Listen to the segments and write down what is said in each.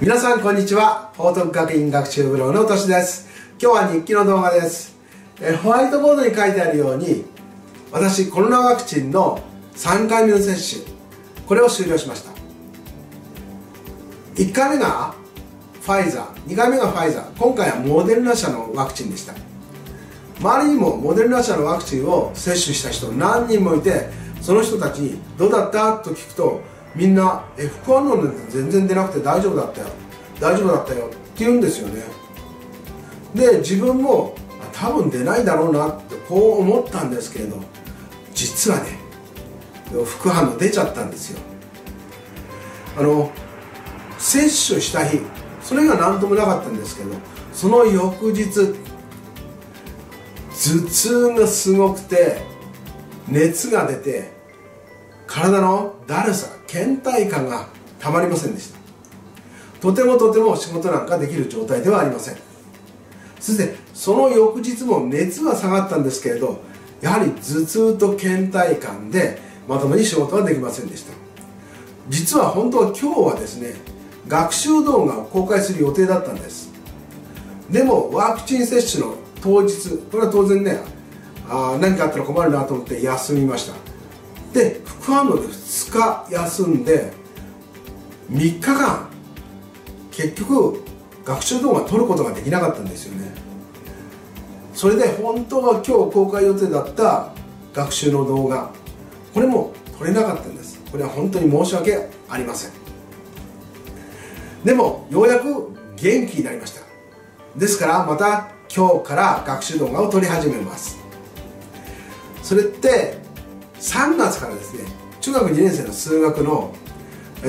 皆さんこんにちは。報徳学院学習部ののとしです。今日は日記の動画です。えホワイトボードに書いてあるように私コロナワクチンの3回目の接種これを終了しました。1回目がファイザー2回目がファイザー今回はモデルナ社のワクチンでした。周りにもモデルナ社のワクチンを接種した人何人もいてその人たちに「どうだった?」と聞くとみんな「え副反応なんて全然出なくて大丈夫だったよ。大丈夫だったよ」って言うんですよね。で自分も多分出ないだろうなってこう思ったんですけれど実はね副反応出ちゃったんですよ。あの接種した日それが何ともなかったんですけどその翌日頭痛がすごくて熱が出て体のだるさ倦怠感がたまりませんでした。とてもとても仕事なんかできる状態ではありません。そしてその翌日も熱は下がったんですけれどやはり頭痛と倦怠感でまともに仕事はできませんでした。実は本当は今日はですね学習動画を公開する予定だったんです。でもワクチン接種の当日これは当然ねあ何かあったら困るなと思って休みました。で副反応で2日休んで3日間結局学習動画撮ることができなかったんですよね。それで本当は今日公開予定だった学習の動画これも撮れなかったんです。これは本当に申し訳ありません。でもようやく元気になりました。ですからまた今日から学習動画を撮り始めます。それって3月からですね中学2年生の数学の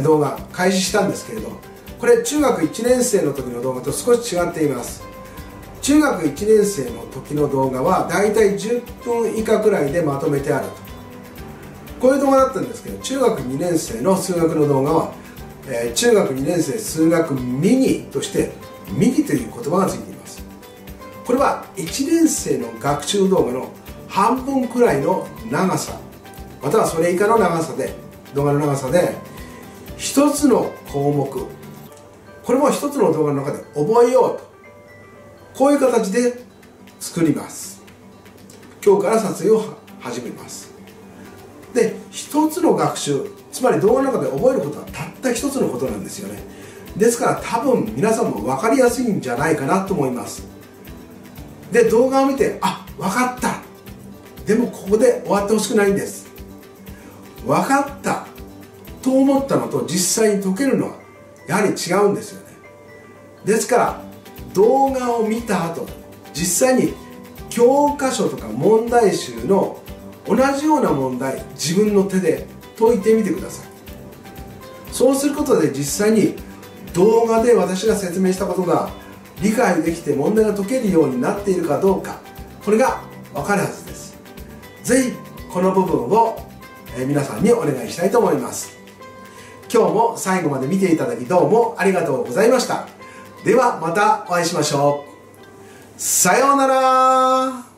動画開始したんですけれどこれ中学1年生の時の動画と少し違っています。中学1年生の時の動画はだいたい10分以下くらいでまとめてあると。こういう動画だったんですけど中学2年生の数学の動画は、えー、中学2年生数学ミニとしてミニという言葉がついています。これは1年生の学習動画の半分くらいの長さ。またはそれ以下の長さで動画の長さで一つの項目これも一つの動画の中で覚えようと。こういう形で作ります。今日から撮影を始めます。で一つの学習つまり動画の中で覚えることはたった一つのことなんですよね。ですから多分皆さんも分かりやすいんじゃないかなと思います。で動画を見てあ分かった。でもここで終わってほしくないんです。分かった。と思ったのと実際に解けるのはやはり違うんですよね。ですから動画を見た後実際に教科書とか問題集の同じような問題自分の手で解いてみてください。そうすることで実際に動画で私が説明したことが理解できて問題が解けるようになっているかどうかこれが分かるはずです。ぜひこの部分をえ皆さんにお願いしたいと思います。今日も最後まで見ていただきどうもありがとうございました。ではまたお会いしましょう。さようなら。